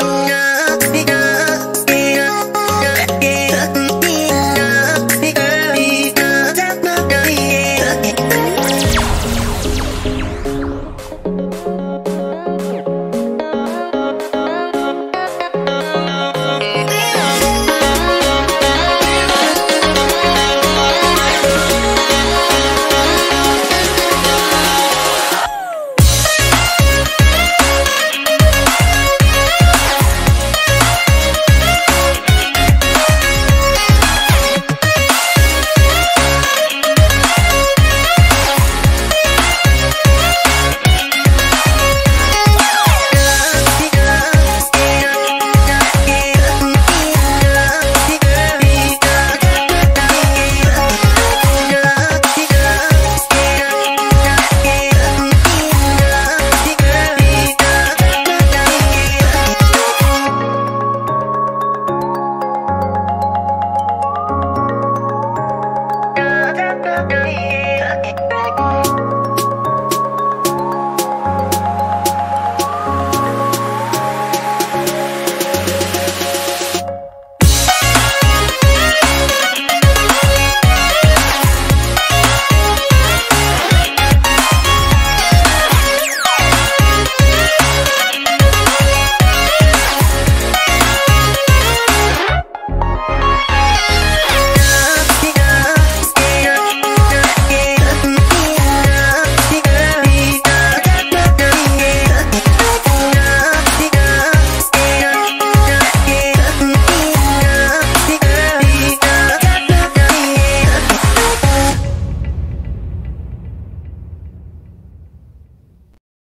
Yeah.